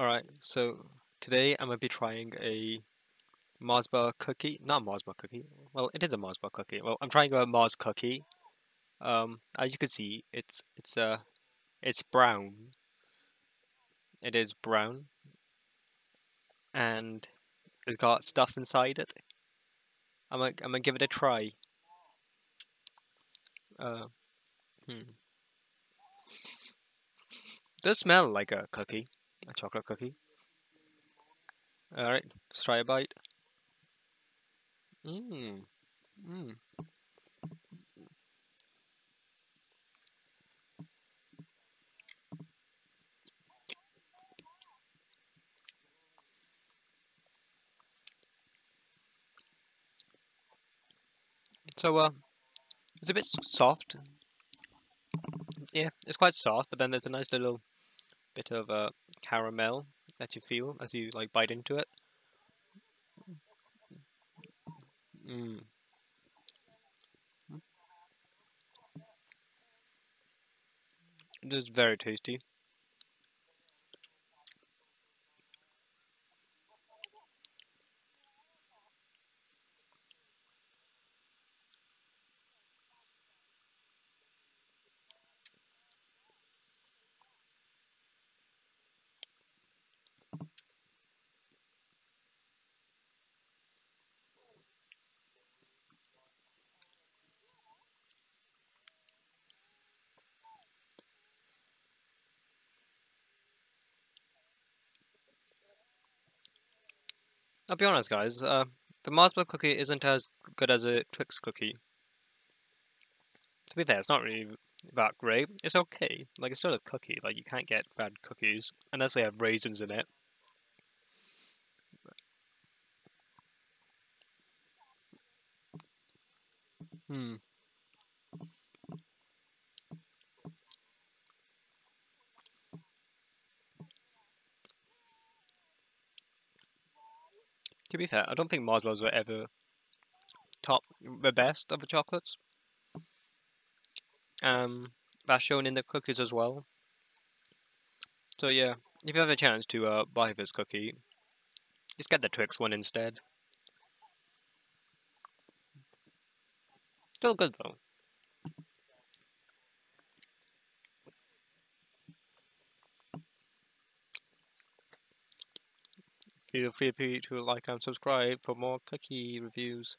Alright, so today I'm going to be trying a Mars bar cookie. Not Mars bar cookie. Well, it is a Mars bar cookie. Well, I'm trying a Mars cookie. Um, as you can see, it's it's uh it's brown. It is brown, and it's got stuff inside it. I'm gonna I'm gonna give it a try. Uh, hmm. Does smell like a cookie, a chocolate cookie. Alright, let's try a bite. Mmm. Mmm. So, uh, it's a bit soft. Yeah, it's quite soft, but then there's a nice little bit of uh, caramel that you feel as you like bite into it. Mm. It is very tasty. I'll be honest, guys. Uh, the Mars bar cookie isn't as good as a Twix cookie. To be fair, it's not really that great. It's okay. Like, it's still a cookie. Like, you can't get bad cookies unless they have raisins in it. Hmm. To be fair, I don't think Mars bars were ever top the best of the chocolates. Um, that's shown in the cookies as well. So yeah, if you have a chance to uh, buy this cookie, just get the Twix one instead. Still good though. Feel free to like and subscribe for more cookie reviews.